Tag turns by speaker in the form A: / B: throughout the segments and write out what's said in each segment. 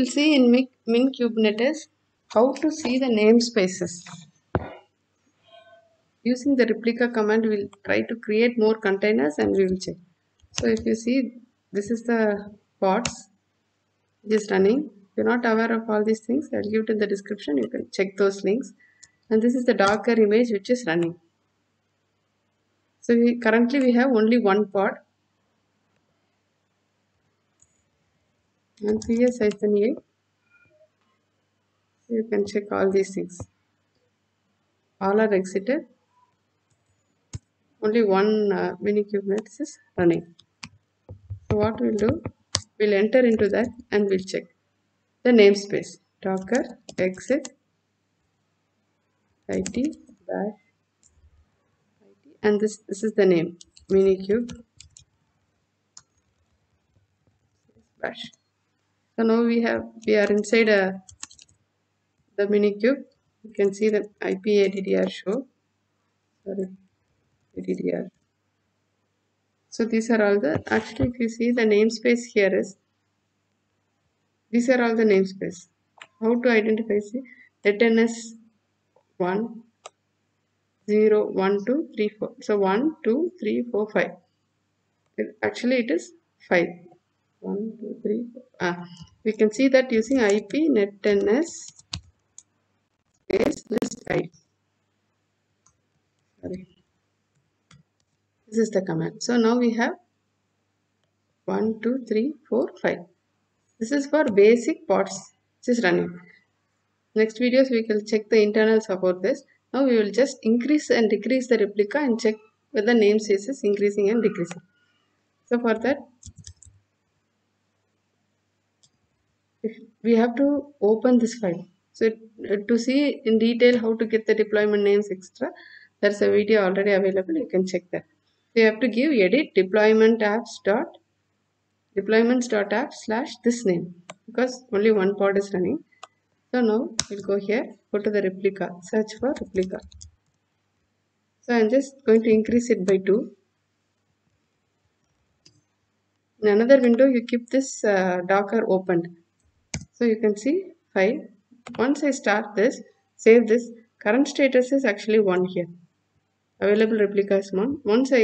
A: we'll see in Min, Min Kubernetes how to see the namespaces. Using the replica command, we'll try to create more containers and we will check. So if you see, this is the pods which is running. If you're not aware of all these things, I'll give it in the description. You can check those links. And this is the Docker image which is running. So we, currently we have only one pod. And ps hyphen a. You can check all these things. All are exited. Only one uh, mini Kubernetes is running. So what we'll do, we'll enter into that and we'll check the namespace docker exec it dash it and this this is the name minikube bash so now we have we are inside a the minikube you can see the ip addr show. Sorry addr so these are all the actually if you see the namespace here is these are all the namespace. How to identify see let ns 1 0 1 2 3 4 so 1 2 3 4 5 It- actually it is 5 1 2 3 4 ah we can see that using ip net netns space list 5 sorry this is the command. So now we have 1 2 3 4 5 this is for basic pods. This is running. Next videos we will check the internals about this. Now we will just increase and decrease the replica and check whether namespace is increasing and decreasing. So for that if we have to open this file. So to see in detail how to get the deployment names extra there's a video already available. You can check that. So you have to give edit deployment apps dot deployments dot app slash this name because only one pod is running. So now we'll go here go to the replica search for replica. So i'm just going to increase it by 2 in another window you keep this uh, docker opened so you can see 5 once i start this save this current status is actually 1 here. Available replica is 1 once i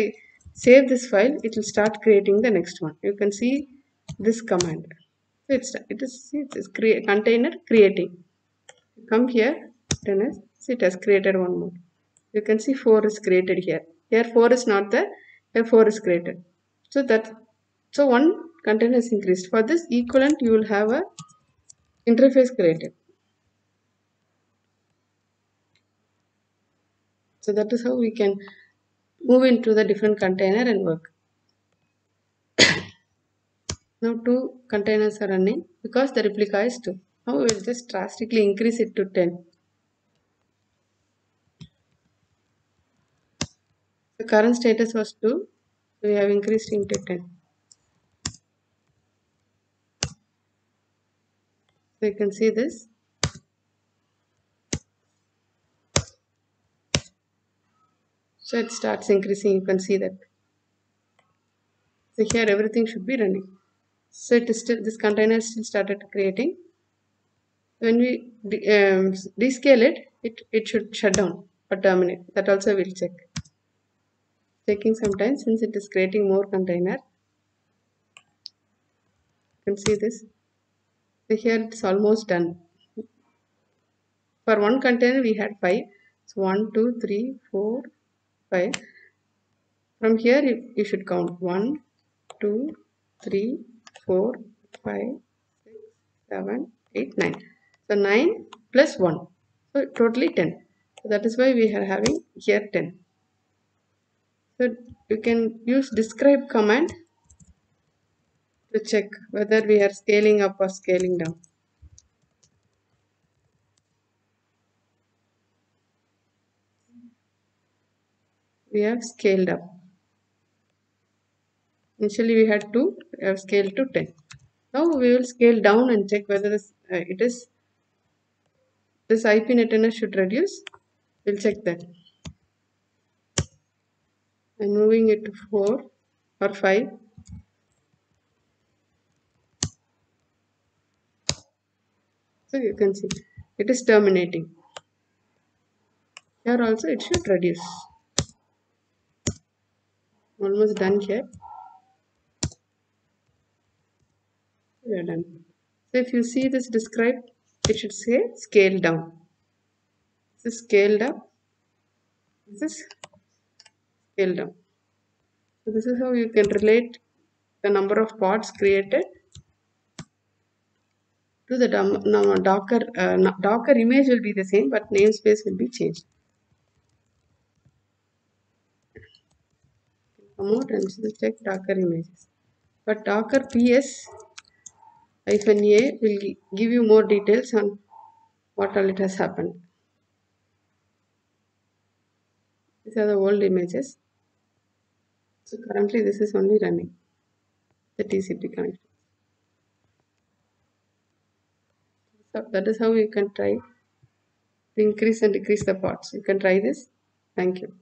A: save this file it will start creating the next one. You can see this command. So it's it is it is container creating. Come here then see it has created one more. You can see 4 is created here. Here 4 is not there here 4 is created. So that so one container is increased. For this equivalent you will have a interface created. So that is how we can move into the different container and work. Now two containers are running because the replica is 2 now we will just drastically increase it to 10 the current status was 2 so we have increased into 10 so you can see this. So it starts increasing. You can see that. So here everything should be running. So it is still this container still started creating. When we um, descale it it it should shut down or terminate. That also we'll check. Taking some time since it is creating more container. You can see this so here it's almost done. For one container we had five. So one two three four five. From here you, you should count. One two three four five six seven eight nine. So 9 plus 1 so totally 10 so that is why we are having here 10 so you can use describe command to check whether we are scaling up or scaling down. We have scaled up. Initially we had 2 we have scaled to 10 now we will scale down and check whether this, uh, it is this IP netns should reduce. We'll check that. I'm moving it to 4 or 5 so you can see. It is terminating. Here also it should reduce. Almost done here. We are done. So if you see this described it should say scale down. This is scaled up. This is scaled down. So this is how you can relate the number of pods created to the docker uh, docker image will be the same but namespace will be changed. Come out and check docker images. But docker ps hyphen a will give you more details on what all it has happened. These are the old images. So currently this is only running the tcp connection so that is how you can try to increase and decrease the pods you can try this. Thank you